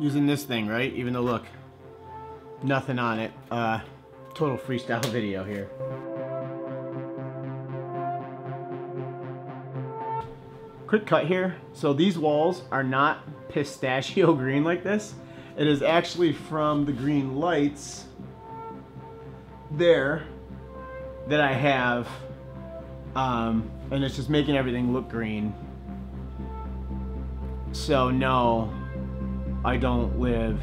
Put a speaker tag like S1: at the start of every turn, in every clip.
S1: using this thing, right? Even though, look, nothing on it. Uh, total freestyle video here. Quick cut here. So these walls are not pistachio green like this. It is actually from the green lights there that I have. Um, and it's just making everything look green. So no, I don't live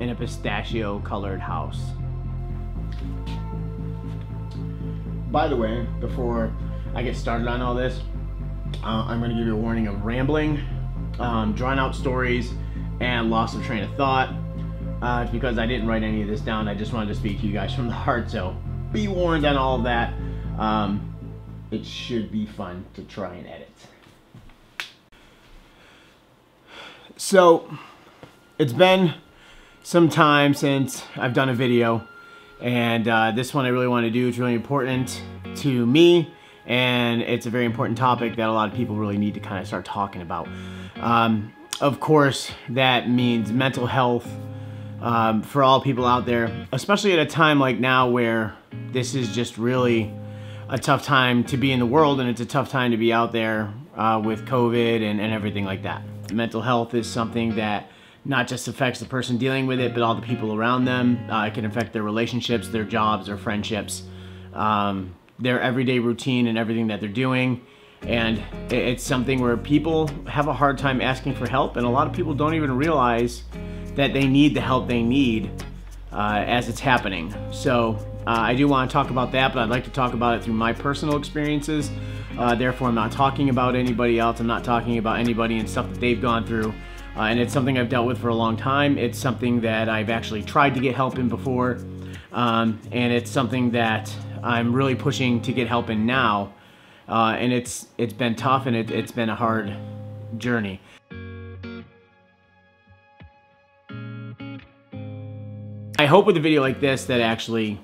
S1: in a pistachio colored house. By the way, before I get started on all this, uh, I'm gonna give you a warning of rambling, um, drawn out stories, and loss of train of thought. Uh, it's because I didn't write any of this down. I just wanted to speak to you guys from the heart. So be warned on all of that. Um, it should be fun to try and edit. So it's been some time since I've done a video and uh, this one I really want to do. It's really important to me and it's a very important topic that a lot of people really need to kind of start talking about. Um, of course, that means mental health um, for all people out there, especially at a time like now where this is just really a tough time to be in the world and it's a tough time to be out there uh, with COVID and, and everything like that. Mental health is something that not just affects the person dealing with it, but all the people around them. Uh, it can affect their relationships, their jobs, their friendships, um, their everyday routine and everything that they're doing. And it's something where people have a hard time asking for help, and a lot of people don't even realize that they need the help they need uh, as it's happening. So uh, I do want to talk about that, but I'd like to talk about it through my personal experiences. Uh, therefore, I'm not talking about anybody else. I'm not talking about anybody and stuff that they've gone through. Uh, and it's something I've dealt with for a long time. It's something that I've actually tried to get help in before. Um, and it's something that I'm really pushing to get help in now. Uh, and it's it's been tough and it, it's been a hard journey. I hope with a video like this that actually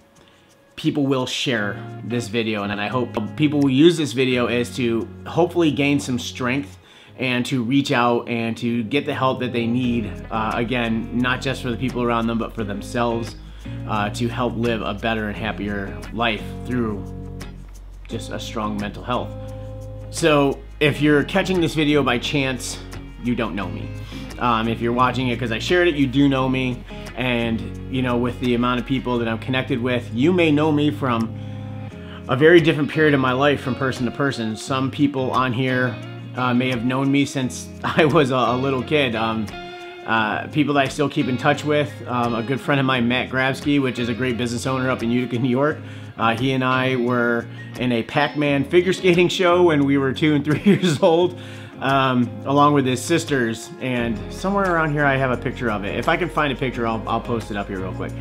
S1: people will share this video and I hope people will use this video as to hopefully gain some strength and to reach out and to get the help that they need uh, again not just for the people around them but for themselves uh, to help live a better and happier life through just a strong mental health. So if you're catching this video by chance, you don't know me. Um, if you're watching it because I shared it, you do know me. And, you know, with the amount of people that I'm connected with, you may know me from a very different period of my life from person to person. Some people on here uh, may have known me since I was a, a little kid. Um, uh, people that I still keep in touch with, um, a good friend of mine, Matt Grabsky, which is a great business owner up in Utica, New York. Uh, he and I were in a Pac-Man figure skating show when we were two and three years old, um, along with his sisters. And somewhere around here, I have a picture of it. If I can find a picture, I'll, I'll post it up here real quick.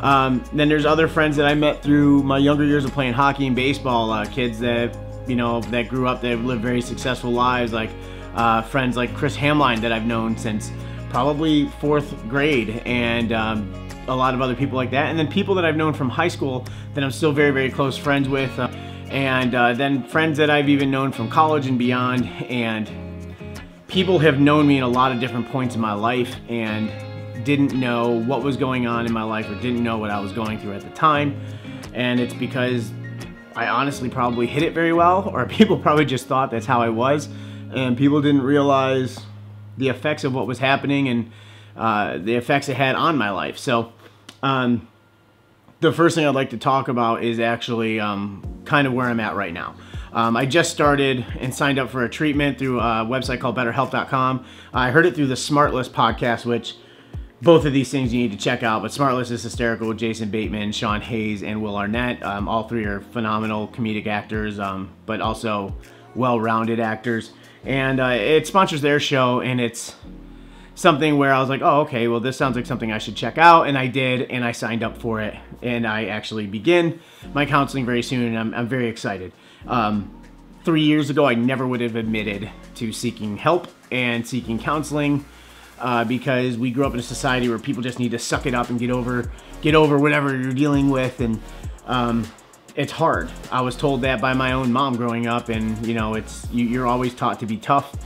S1: Um, then there's other friends that I met through my younger years of playing hockey and baseball. Uh, kids that you know that grew up, that have lived very successful lives, like uh, friends like Chris Hamline that I've known since probably fourth grade and um, a lot of other people like that. And then people that I've known from high school that I'm still very, very close friends with. Uh, and uh, then friends that I've even known from college and beyond. And people have known me in a lot of different points in my life and didn't know what was going on in my life or didn't know what I was going through at the time. And it's because I honestly probably hit it very well or people probably just thought that's how I was. And people didn't realize the effects of what was happening and uh, the effects it had on my life. So, um, the first thing I'd like to talk about is actually um, kind of where I'm at right now. Um, I just started and signed up for a treatment through a website called BetterHelp.com. I heard it through the SmartLess podcast, which both of these things you need to check out. But SmartLess is hysterical with Jason Bateman, Sean Hayes, and Will Arnett. Um, all three are phenomenal comedic actors, um, but also well-rounded actors and uh, it sponsors their show and it's something where I was like, oh, okay, well, this sounds like something I should check out. And I did, and I signed up for it. And I actually begin my counseling very soon, and I'm, I'm very excited. Um, three years ago, I never would have admitted to seeking help and seeking counseling uh, because we grew up in a society where people just need to suck it up and get over, get over whatever you're dealing with. And um, it's hard. I was told that by my own mom growing up and you know, it's you, are always taught to be tough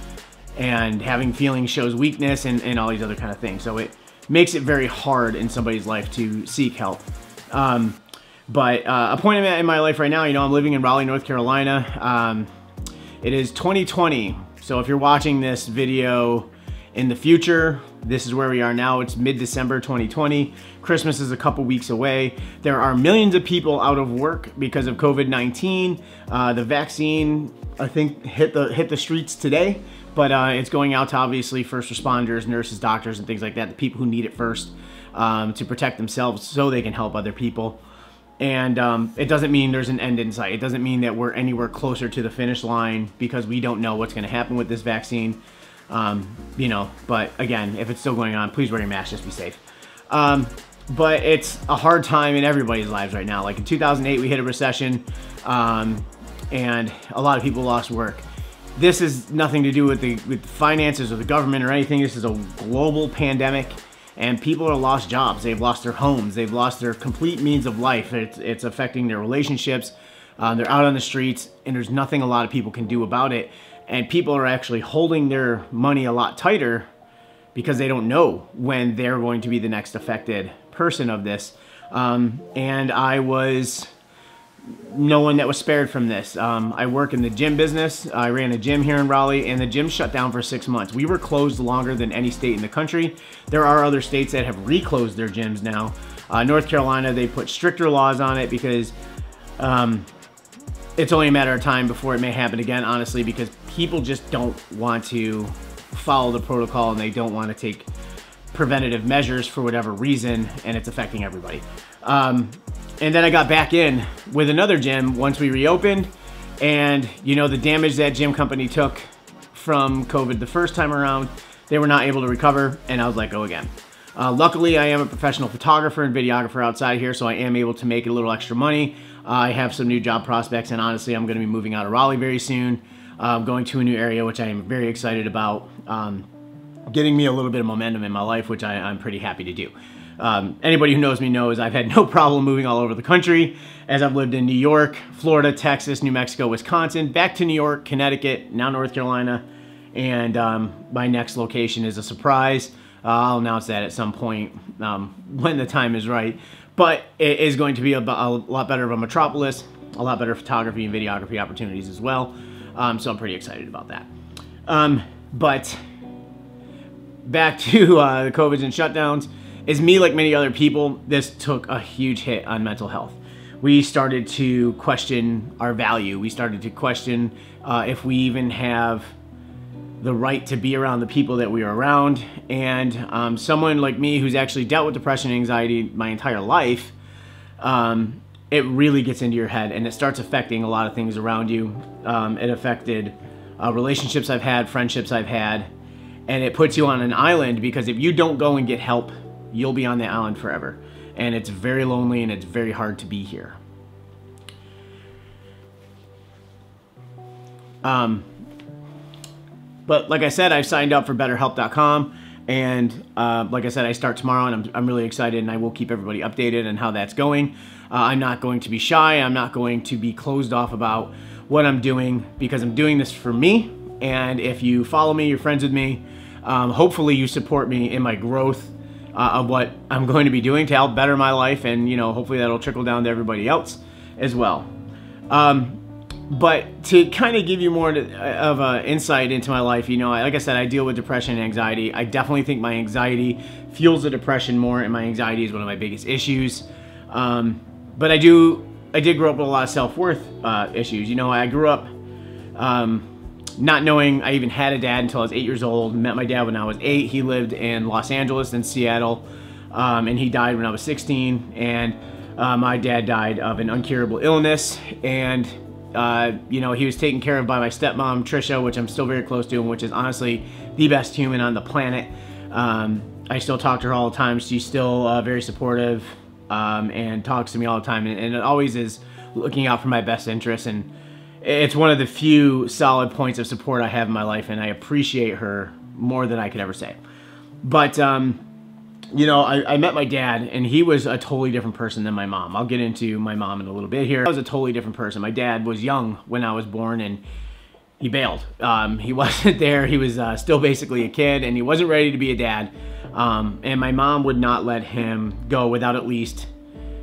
S1: and having feelings shows weakness and, and all these other kind of things. So it makes it very hard in somebody's life to seek help. Um, but uh, a point in my life right now, you know, I'm living in Raleigh, North Carolina. Um, it is 2020. So if you're watching this video in the future, this is where we are now. It's mid-December 2020. Christmas is a couple weeks away. There are millions of people out of work because of COVID-19. Uh, the vaccine, I think, hit the hit the streets today, but uh, it's going out to obviously first responders, nurses, doctors, and things like that, the people who need it first um, to protect themselves so they can help other people. And um, it doesn't mean there's an end in sight. It doesn't mean that we're anywhere closer to the finish line because we don't know what's going to happen with this vaccine. Um, you know, but again, if it's still going on, please wear your mask. Just be safe. Um, but it's a hard time in everybody's lives right now. Like in 2008, we hit a recession, um, and a lot of people lost work. This is nothing to do with the with finances or the government or anything. This is a global pandemic, and people are lost jobs. They've lost their homes. They've lost their complete means of life. It's, it's affecting their relationships. Uh, they're out on the streets, and there's nothing a lot of people can do about it and people are actually holding their money a lot tighter because they don't know when they're going to be the next affected person of this. Um, and I was no one that was spared from this. Um, I work in the gym business. I ran a gym here in Raleigh, and the gym shut down for six months. We were closed longer than any state in the country. There are other states that have reclosed their gyms now. Uh, North Carolina, they put stricter laws on it because um, it's only a matter of time before it may happen again, honestly, because people just don't want to follow the protocol and they don't want to take preventative measures for whatever reason, and it's affecting everybody. Um, and then I got back in with another gym once we reopened, and you know the damage that gym company took from COVID the first time around, they were not able to recover, and I was like, go again. Uh, luckily, I am a professional photographer and videographer outside here, so I am able to make a little extra money. Uh, I have some new job prospects, and honestly, I'm going to be moving out of Raleigh very soon, uh, going to a new area, which I am very excited about, um, getting me a little bit of momentum in my life, which I, am pretty happy to do. Um, anybody who knows me knows I've had no problem moving all over the country, as I've lived in New York, Florida, Texas, New Mexico, Wisconsin, back to New York, Connecticut, now North Carolina, and um, my next location is a surprise. Uh, I'll announce that at some point um, when the time is right. But it is going to be a, a, lot better of a metropolis, a lot better photography and videography opportunities as well. Um, so I'm pretty excited about that. Um, but back to uh, the COVID and shutdowns, is me like many other people, this took a huge hit on mental health. We started to question our value. We started to question uh, if we even have the right to be around the people that we are around. And um, someone like me who's actually dealt with depression and anxiety my entire life, um, it really gets into your head and it starts affecting a lot of things around you. Um, it affected uh, relationships I've had, friendships I've had, and it puts you on an island because if you don't go and get help, you'll be on the island forever. And it's very lonely and it's very hard to be here. Um, but like I said, I've signed up for BetterHelp.com. And uh, like I said, I start tomorrow and I'm, I'm really excited and I will keep everybody updated on how that's going. Uh, I'm not going to be shy. I'm not going to be closed off about what I'm doing because I'm doing this for me. And if you follow me, you're friends with me, um, hopefully you support me in my growth uh, of what I'm going to be doing to help better my life. And, you know, hopefully that'll trickle down to everybody else as well. Um, but to kind of give you more of an insight into my life, you know, like I said, I deal with depression and anxiety. I definitely think my anxiety fuels the depression more, and my anxiety is one of my biggest issues. Um, but I do, I did grow up with a lot of self-worth uh, issues. You know, I grew up um, not knowing I even had a dad until I was eight years old. Met my dad when I was eight. He lived in Los Angeles and Seattle, um, and he died when I was 16. And uh, my dad died of an uncurable illness, and uh, you know, he was taken care of by my stepmom, Trisha, which I'm still very close to, and which is honestly the best human on the planet. Um, I still talk to her all the time. She's still uh, very supportive um, and talks to me all the time, and, and, it always is looking out for my best interests. And it's one of the few solid points of support I have in my life, and I appreciate her more than I could ever say. But um, you know, I, I, met my dad and he was a totally different person than my mom. I'll get into my mom in a little bit here. I was a totally different person. My dad was young when I was born and he bailed. Um, he wasn't there. He was uh, still basically a kid, and he wasn't ready to be a dad. Um, and my mom would not let him go without at least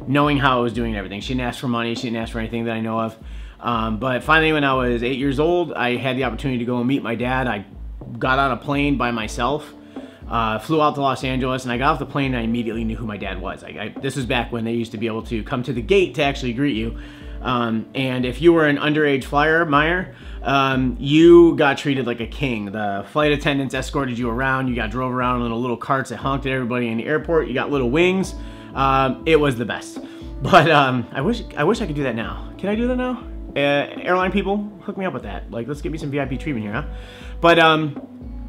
S1: knowing how I was doing everything. She didn't ask for money. She didn't ask for anything that I know of. Um, but finally, when I was eight years old, I had the opportunity to go and meet my dad. I got on a plane by myself, uh, flew out to Los Angeles, and I got off the plane and I immediately knew who my dad was. I, I, this was back when they used to be able to come to the gate to actually greet you. Um, and if you were an underage flyer, Meyer, um, you got treated like a king. The flight attendants escorted you around. You got drove around in little carts that honked at everybody in the airport. You got little wings. Um, it was the best. But um, I wish I wish I could do that now. Can I do that now? Uh, airline people, hook me up with that. Like, let's get me some VIP treatment here, huh? But um,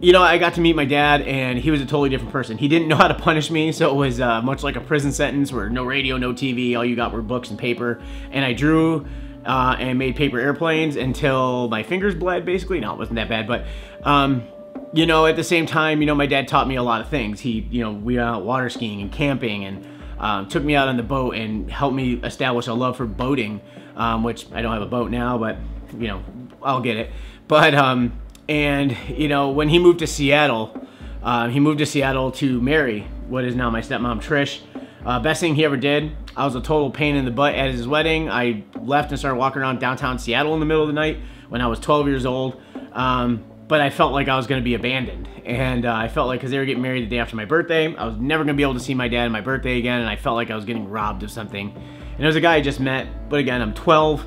S1: you know, I got to meet my dad, and he was a totally different person. He didn't know how to punish me, so it was uh, much like a prison sentence where no radio, no TV, all you got were books and paper. And I drew uh, and made paper airplanes until my fingers bled, basically. No, it wasn't that bad, but um, you know, at the same time, you know, my dad taught me a lot of things. He, you know, we went out water skiing and camping and um, took me out on the boat and helped me establish a love for boating, um, which I don't have a boat now, but, you know, I'll get it. But, um, and, you know, when he moved to Seattle, uh, he moved to Seattle to marry what is now my stepmom, Trish. Uh, best thing he ever did. I was a total pain in the butt at his wedding. I left and started walking around downtown Seattle in the middle of the night when I was 12 years old. Um, but I felt like I was going to be abandoned. And uh, I felt like because they were getting married the day after my birthday, I was never going to be able to see my dad on my birthday again. And I felt like I was getting robbed of something. And it was a guy I just met, but again, I'm 12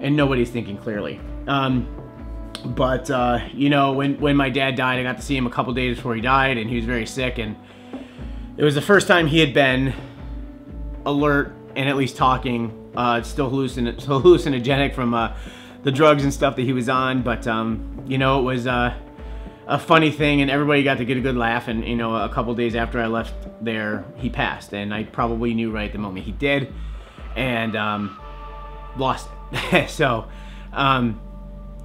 S1: and nobody's thinking clearly. Um, but, uh, you know, when, when my dad died, I got to see him a couple days before he died, and he was very sick. And it was the first time he had been alert and at least talking. Uh, still hallucin- hallucinogenic from uh, the drugs and stuff that he was on, but um, you know, it was uh, a funny thing, and everybody got to get a good laugh. And you know, a couple days after I left there, he passed, and I probably knew right at the moment he did, and um, lost it. so, um,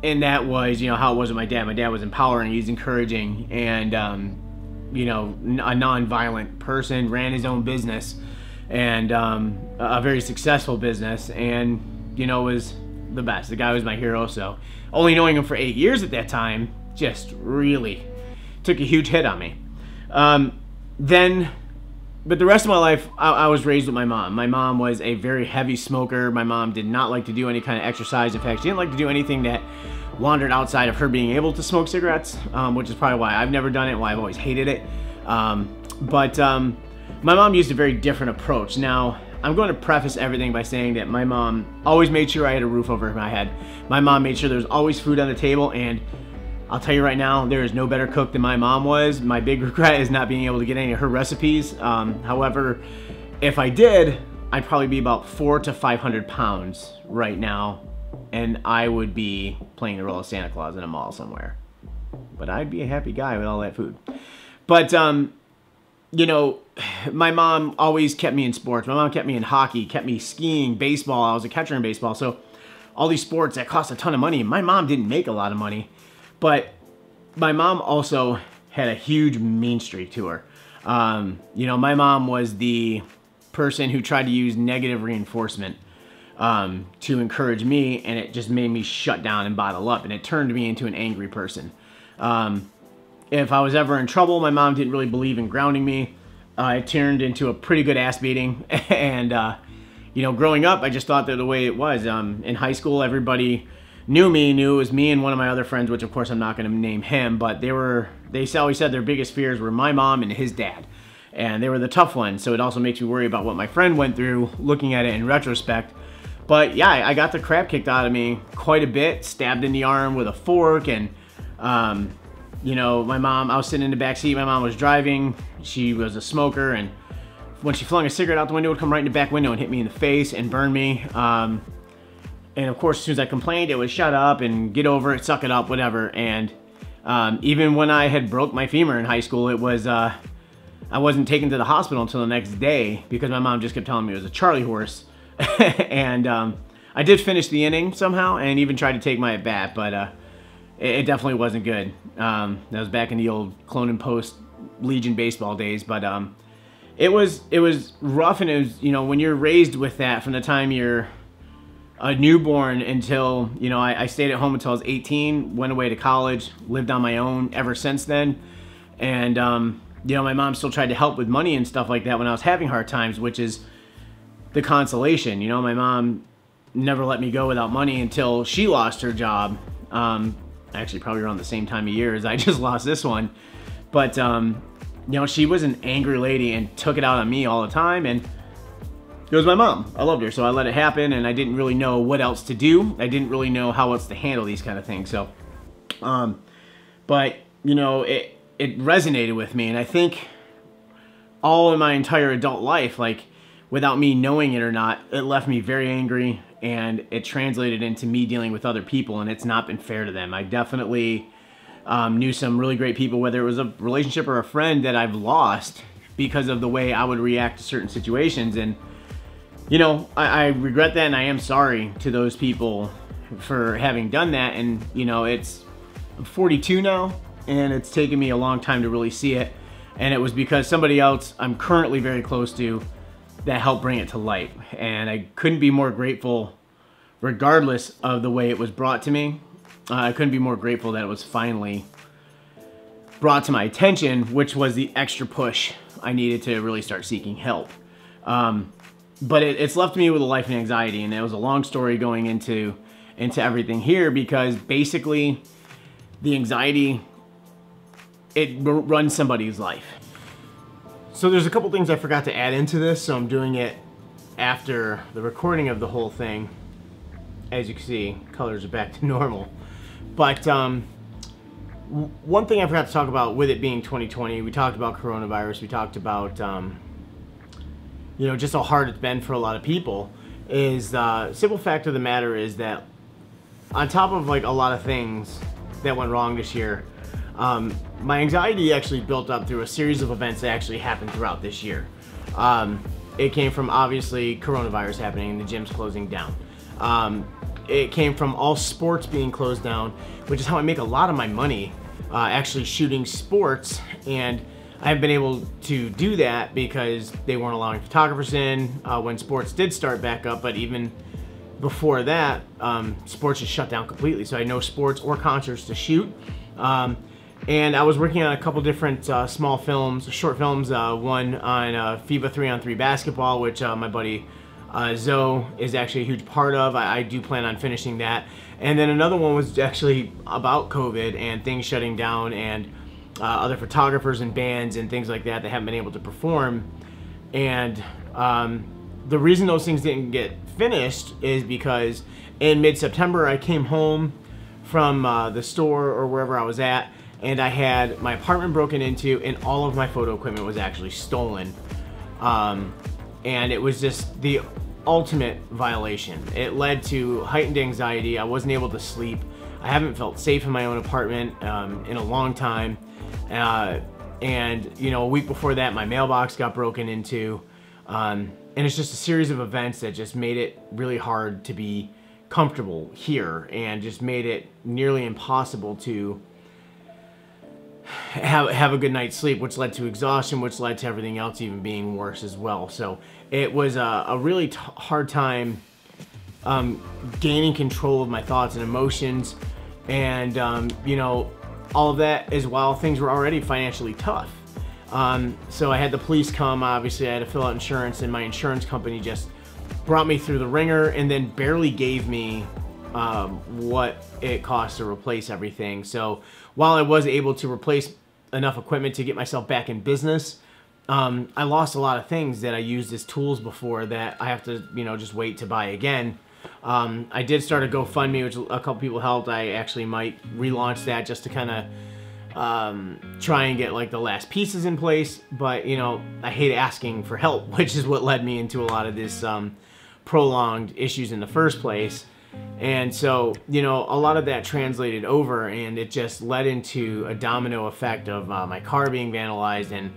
S1: and that was you know how it was with my dad. My dad was empowering, he's encouraging, and um, you know, a non-violent person, ran his own business, and um, a very successful business, and you know was the best. The guy was my hero, so only knowing him for eight years at that time just really took a huge hit on me. Um, then, but the rest of my life, I, I, was raised with my mom. My mom was a very heavy smoker. My mom did not like to do any kind of exercise. In fact, she didn't like to do anything that wandered outside of her being able to smoke cigarettes, um, which is probably why I've never done it, why I've always hated it. Um, but um, my mom used a very different approach. Now, I'm going to preface everything by saying that my mom always made sure I had a roof over my head. My mom made sure there was always food on the table and I'll tell you right now, there is no better cook than my mom was. My big regret is not being able to get any of her recipes. Um, however, if I did, I'd probably be about four to 500 pounds right now and I would be playing the role of Santa Claus in a mall somewhere. But I'd be a happy guy with all that food. But, um, you know, my mom always kept me in sports. My mom kept me in hockey, kept me skiing, baseball. I was a catcher in baseball. So all these sports that cost a ton of money. My mom didn't make a lot of money, but my mom also had a huge mean streak to her. Um, you know, my mom was the person who tried to use negative reinforcement um, to encourage me, and it just made me shut down and bottle up, and it turned me into an angry person. Um, if I was ever in trouble, my mom didn't really believe in grounding me. Uh, turned into a pretty good ass beating. and, uh, you know, growing up, I just thought that the way it was. Um, in high school, everybody knew me, knew it was me and one of my other friends, which of course I'm not going to name him, but they were, they always said their biggest fears were my mom and his dad. And they were the tough ones. So it also makes me worry about what my friend went through looking at it in retrospect. But yeah, I got the crap kicked out of me quite a bit, stabbed in the arm with a fork and, um, you know, my mom, I was sitting in the back seat, my mom was driving, she was a smoker, and when she flung a cigarette out the window, it would come right in the back window and hit me in the face and burn me. Um, and of course, as soon as I complained, it was shut up and get over it, suck it up, whatever. And um, even when I had broke my femur in high school, it was, uh, I wasn't taken to the hospital until the next day because my mom just kept telling me it was a Charlie horse. and um, I did finish the inning somehow and even tried to take my at bat, but uh, it, it definitely wasn't good. Um, that was back in the old clone and post Legion baseball days, but um, it was it was rough, and it was you know when you're raised with that from the time you're a newborn until, you know, I, I stayed at home until I was 18, went away to college, lived on my own ever since then. And, um, you know, my mom still tried to help with money and stuff like that when I was having hard times, which is the consolation. You know, my mom never let me go without money until she lost her job. Um, actually, probably around the same time of year as I just lost this one. But, um, you know, she was an angry lady and took it out on me all the time. And it was my mom. I loved her, so I let it happen, and I didn't really know what else to do. I didn't really know how else to handle these kind of things. So, um, but you know, it it resonated with me, and I think all in my entire adult life, like without me knowing it or not, it left me very angry, and it translated into me dealing with other people, and it's not been fair to them. I definitely um, knew some really great people, whether it was a relationship or a friend that I've lost because of the way I would react to certain situations, and you know, I, I, regret that and I am sorry to those people for having done that. And, you know, it's I'm 42 now and it's taken me a long time to really see it. And it was because somebody else I'm currently very close to that helped bring it to light. And I couldn't be more grateful regardless of the way it was brought to me. Uh, I couldn't be more grateful that it was finally brought to my attention, which was the extra push I needed to really start seeking help. Um, but it, it's left me with a life of anxiety, and it was a long story going into into everything here because basically the anxiety it runs somebody's life. So there's a couple things I forgot to add into this, so I'm doing it after the recording of the whole thing. As you can see, colors are back to normal. But um, one thing I forgot to talk about with it being 2020, we talked about coronavirus, we talked about um, you know, just how hard it's been for a lot of people, is uh, simple fact of the matter is that on top of like a lot of things that went wrong this year, um, my anxiety actually built up through a series of events that actually happened throughout this year. Um, it came from obviously coronavirus happening and the gyms closing down. Um, it came from all sports being closed down, which is how I make a lot of my money uh, actually shooting sports and I haven't been able to do that because they weren't allowing photographers in uh, when sports did start back up, but even before that, um, sports just shut down completely. So I had no sports or concerts to shoot. Um, and I was working on a couple different uh, small films, short films, uh, one on uh, FIBA 3 on 3 basketball, which uh, my buddy uh, Zoe is actually a huge part of. I, I, do plan on finishing that. And then another one was actually about COVID and things shutting down and uh, other photographers and bands and things like that that haven't been able to perform. And um, the reason those things didn't get finished is because in mid-September I came home from uh, the store or wherever I was at and I had my apartment broken into and all of my photo equipment was actually stolen. Um, and it was just the ultimate violation. It led to heightened anxiety. I wasn't able to sleep. I haven't felt safe in my own apartment um, in a long time. Uh, and, you know, a week before that, my mailbox got broken into. Um, and it's just a series of events that just made it really hard to be comfortable here and just made it nearly impossible to have, have a good night's sleep, which led to exhaustion, which led to everything else even being worse as well. So it was a, a really hard time um, gaining control of my thoughts and emotions. And, um, you know, all of that is while things were already financially tough. Um, so I had the police come, obviously I had to fill out insurance and my insurance company just brought me through the wringer and then barely gave me um, what it cost to replace everything. So while I was able to replace enough equipment to get myself back in business, um, I lost a lot of things that I used as tools before that I have to, you know, just wait to buy again. Um, I did start a GoFundMe, which a couple people helped. I actually might relaunch that just to kind of um, try and get like the last pieces in place. But you know, I hate asking for help, which is what led me into a lot of this um, prolonged issues in the first place. And so, you know, a lot of that translated over, and it just led into a domino effect of uh, my car being vandalized and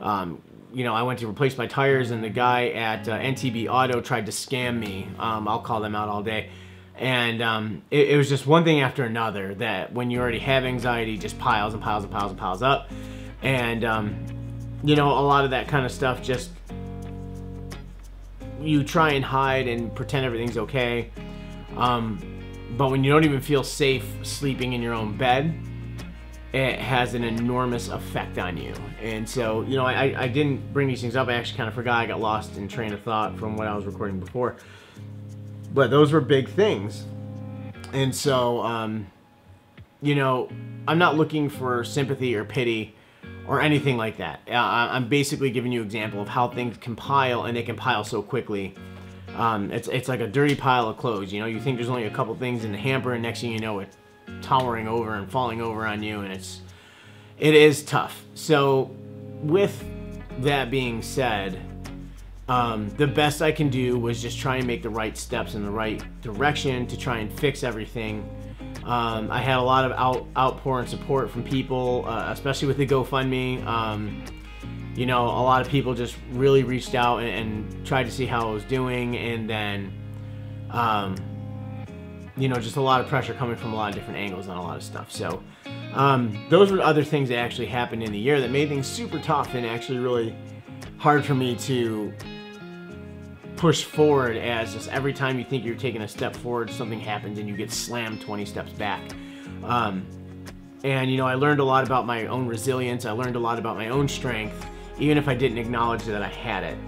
S1: um, you know, I went to replace my tires and the guy at uh, NTB Auto tried to scam me. Um, I'll call them out all day. And um, it, it, was just one thing after another that when you already have anxiety, just piles and piles and piles and piles up. And, um, you know, a lot of that kind of stuff just, you try and hide and pretend everything's okay. Um, but when you don't even feel safe sleeping in your own bed, it has an enormous effect on you. And so, you know, I, I didn't bring these things up. I actually kind of forgot. I got lost in train of thought from what I was recording before. But those were big things. And so, um, you know, I'm not looking for sympathy or pity or anything like that. I'm basically giving you an example of how things compile and they compile so quickly. Um, it's, it's like a dirty pile of clothes. You know, you think there's only a couple things in the hamper and next thing you know, it towering over and falling over on you and it's it is tough so with that being said um, the best I can do was just try and make the right steps in the right direction to try and fix everything. Um, I had a lot of out, outpour and support from people, uh, especially with the GoFundMe. Um, you know, a lot of people just really reached out and, and, tried to see how I was doing, and then um, you know, just a lot of pressure coming from a lot of different angles on a lot of stuff. So um, those were other things that actually happened in the year that made things super tough and actually really hard for me to push forward as just every time you think you're taking a step forward, something happens and you get slammed 20 steps back. Um, and, you know, I learned a lot about my own resilience. I learned a lot about my own strength, even if I didn't acknowledge that I had it.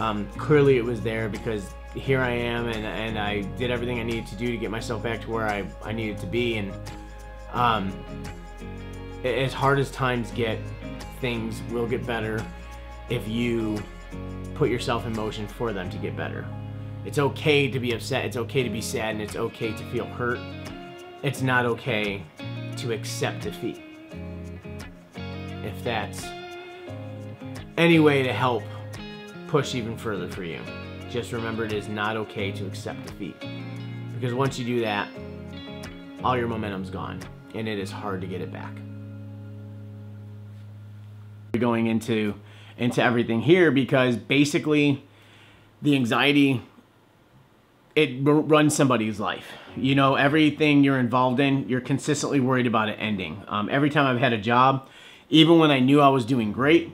S1: Um, clearly it was there because here I am, and, and I did everything I needed to do to get myself back to where I, I needed to be. And um, as hard as times get, things will get better if you put yourself in motion for them to get better. It's okay to be upset, it's okay to be sad, and it's okay to feel hurt. It's not okay to accept defeat. If that's any way to help push even further for you. Just remember it is not okay to accept defeat. Because once you do that, all your momentum's gone, and it is hard to get it back. We're going into into everything here because basically the anxiety it runs somebody's life. You know, everything you're involved in, you're consistently worried about it ending. Um, every time I've had a job, even when I knew I was doing great,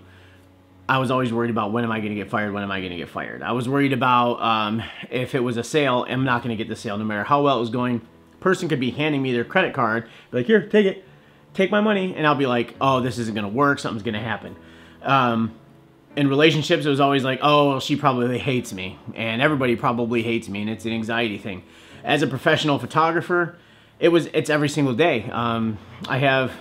S1: I was always worried about when am I going to get fired? When am I going to get fired? I was worried about um, if it was a sale, I'm not going to get the sale no matter how well it was going. Person could be handing me their credit card, be like, here, take it, take my money, and I'll be like, oh, this isn't going to work. Something's going to happen. Um, in relationships, it was always like, oh, she probably hates me, and everybody probably hates me, and it's an anxiety thing. As a professional photographer, it was it's every single day. Um, I have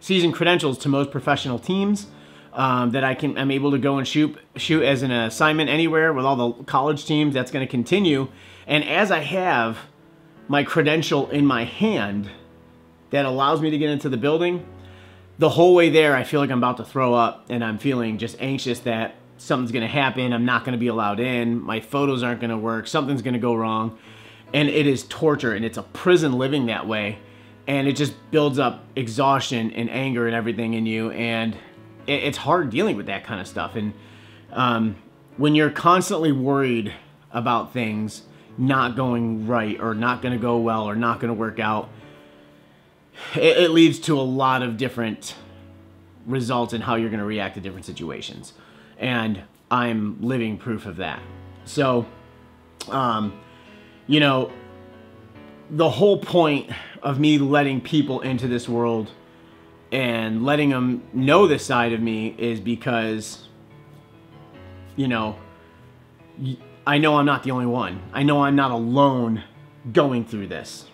S1: season credentials to most professional teams um, that I can I'm able to go and shoot shoot as an assignment anywhere with all the college teams. That's going to continue. And as I have my credential in my hand that allows me to get into the building, the whole way there, I feel like I'm about to throw up, and I'm feeling just anxious that something's going to happen. I'm not going to be allowed in. My photos aren't going to work. Something's going to go wrong. And it is torture, and it's a prison living that way. And it just builds up exhaustion and anger and everything in you. And it's hard dealing with that kind of stuff. And um, when you're constantly worried about things not going right or not going to go well or not going to work out, it, it, leads to a lot of different results in how you're going to react to different situations. And I'm living proof of that. So, um, you know, the whole point of me letting people into this world and letting them know this side of me is because, you know, I know I'm not the only one. I know I'm not alone going through this.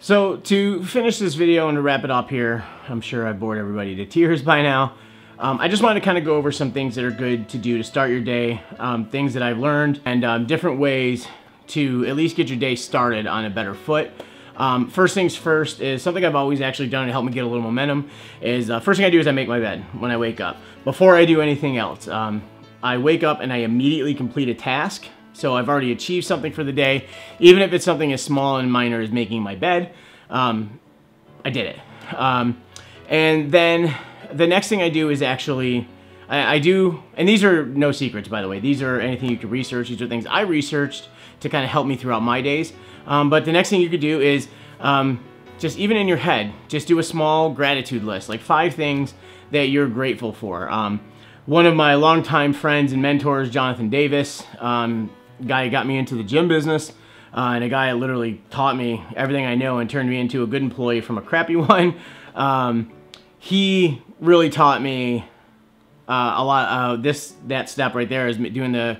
S1: So to finish this video and to wrap it up here, I'm sure I've bored everybody to tears by now. Um, I just wanted to kind of go over some things that are good to do to start your day, um, things that I've learned, and um, different ways to at least get your day started on a better foot. Um, first things first is something I've always actually done to help me get a little momentum is uh, first thing I do is I make my bed when I wake up before I do anything else. Um, I wake up and I immediately complete a task. So I've already achieved something for the day. Even if it's something as small and minor as making my bed, um, I did it. Um, and then the next thing I do is actually, I, I, do, and these are no secrets by the way, these are anything you can research, these are things I researched to kind of help me throughout my days. Um, but the next thing you could do is um, just even in your head, just do a small gratitude list, like five things that you're grateful for. Um, one of my longtime friends and mentors, Jonathan Davis, um, guy who got me into the gym business, Uh, and a guy literally taught me everything I know and turned me into a good employee from a crappy one. Um, he really taught me uh, a lot. Uh, this that step right there is doing the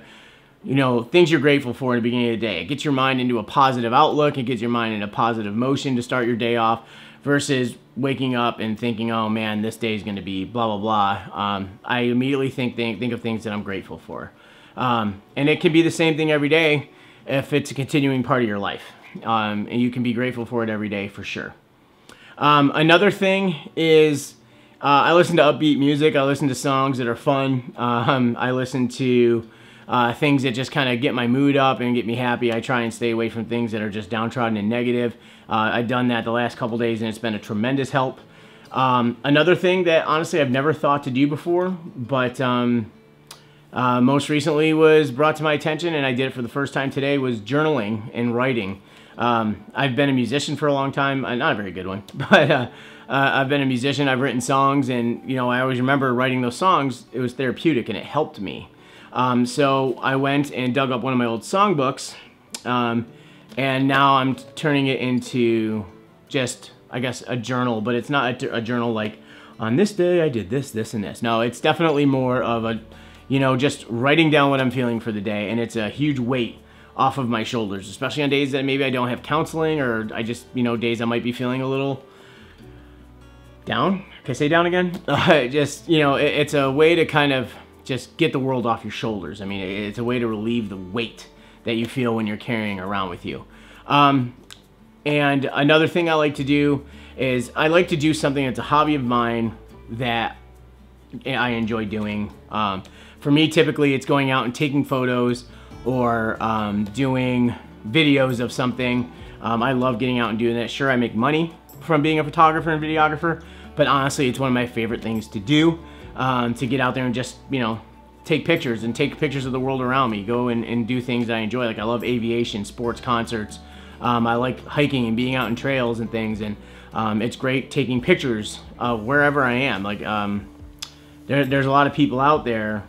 S1: you know, things you're grateful for in the beginning of the day. It gets your mind into a positive outlook. It gets your mind in a positive motion to start your day off versus waking up and thinking, oh man, this day is going to be blah, blah, blah. Um, I immediately think, think, think of things that I'm grateful for. Um, and it can be the same thing every day if it's a continuing part of your life. Um, and you can be grateful for it every day for sure. Um, another thing is uh, I listen to upbeat music. I listen to songs that are fun. Um, I listen to uh, things that just kind of get my mood up and get me happy. I try and stay away from things that are just downtrodden and negative. Uh, I've done that the last couple days and it's been a tremendous help. Um, another thing that honestly I've never thought to do before, but um, uh, most recently was brought to my attention and I did it for the first time today was journaling and writing. Um, I've been a musician for a long time, uh, not a very good one, but uh, I've been a musician, I've written songs and you know I always remember writing those songs, it was therapeutic and it helped me. Um, so I went and dug up one of my old songbooks, um, and now I'm turning it into just, I guess, a journal, but it's not a, a, journal like, on this day I did this, this, and this. No, it's definitely more of a, you know, just writing down what I'm feeling for the day, and it's a huge weight off of my shoulders, especially on days that maybe I don't have counseling, or I just, you know, days I might be feeling a little down. Okay, say down again? Uh, just, you know, it, it's a way to kind of just get the world off your shoulders. I mean, it's a way to relieve the weight that you feel when you're carrying around with you. Um, and another thing I like to do is I like to do something that's a hobby of mine that I enjoy doing. Um, for me, typically it's going out and taking photos or um, doing videos of something. Um, I love getting out and doing that. Sure, I make money from being a photographer and videographer, but honestly, it's one of my favorite things to do um, to get out there and just, you know, take pictures and take pictures of the world around me. Go and, and do things I enjoy. Like I love aviation, sports, concerts. Um, I like hiking and being out in trails and things. And um, it's great taking pictures of wherever I am. Like um, there, there's a lot of people out there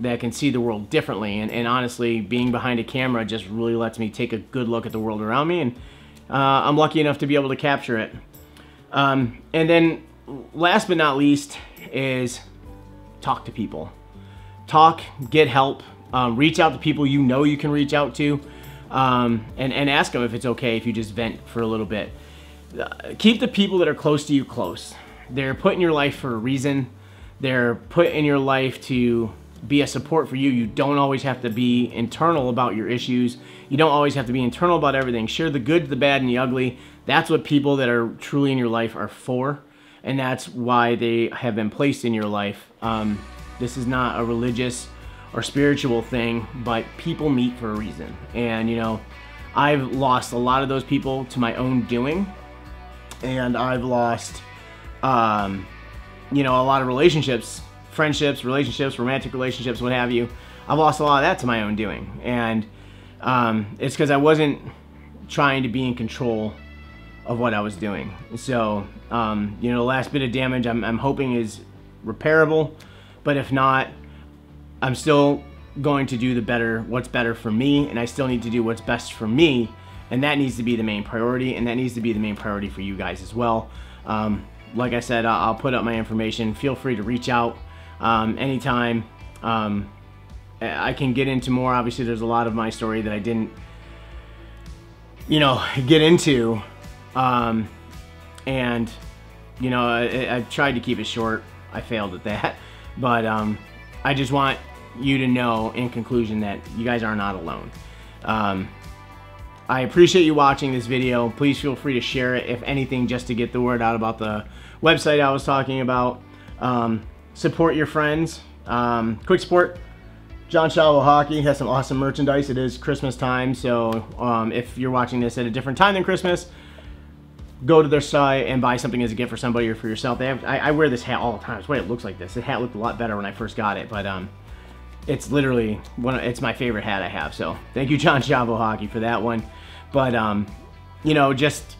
S1: that can see the world differently. And, and, honestly, being behind a camera just really lets me take a good look at the world around me. And uh, I'm lucky enough to be able to capture it. Um, and then last but not least is talk to people. Talk, get help, um, reach out to people you know you can reach out to, um, and, and ask them if it's okay if you just vent for a little bit. Uh, keep the people that are close to you close. They're put in your life for a reason. They're put in your life to be a support for you. You don't always have to be internal about your issues. You don't always have to be internal about everything. Share the good, the bad, and the ugly. That's what people that are truly in your life are for and that's why they have been placed in your life. Um, this is not a religious or spiritual thing, but people meet for a reason. And, you know, I've lost a lot of those people to my own doing, and I've lost, um, you know, a lot of relationships, friendships, relationships, romantic relationships, what have you. I've lost a lot of that to my own doing. And um, it's because I wasn't trying to be in control of what I was doing. So, um, you know, the last bit of damage I'm, I'm hoping is repairable, but if not, I'm still going to do the better, what's better for me, and I still need to do what's best for me, and that needs to be the main priority, and that needs to be the main priority for you guys as well. Um, like I said, I'll put up my information. Feel free to reach out um, anytime. Um, I can get into more. Obviously, there's a lot of my story that I didn't, you know, get into um, and, you know, I, I, tried to keep it short. I failed at that. But um, I just want you to know, in conclusion, that you guys are not alone. Um, I appreciate you watching this video. Please feel free to share it, if anything, just to get the word out about the website I was talking about. Um, support your friends. Um, quick support. John Chavo Hockey has some awesome merchandise. It is Christmas time, so um, if you're watching this at a different time than Christmas, go to their site and buy something as a gift for somebody or for yourself. They have, I, I wear this hat all the time. It's why it looks like this. The hat looked a lot better when I first got it, but um, it's literally one. Of, it's my favorite hat I have. So thank you, John Chavo Hockey, for that one. But um, you know, just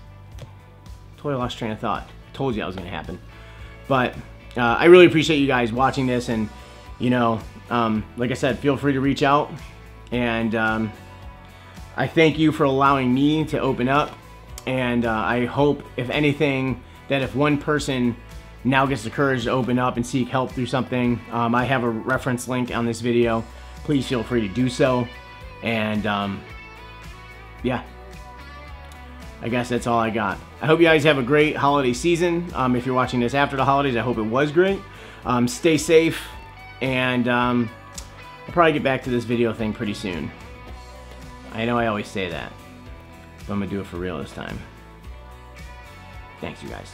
S1: totally lost train of thought. Told you that was gonna happen. But uh, I really appreciate you guys watching this, and you know, um, like I said, feel free to reach out and. Um, I thank you for allowing me to open up. And uh, I hope, if anything, that if one person now gets the courage to open up and seek help through something, um, I have a reference link on this video. Please feel free to do so. And um, yeah, I guess that's all I got. I hope you guys have a great holiday season. Um, if you're watching this after the holidays, I hope it was great. Um, stay safe, and um, I'll probably get back to this video thing pretty soon. I know I always say that, but I'm to do it for real this time. Thanks, you guys.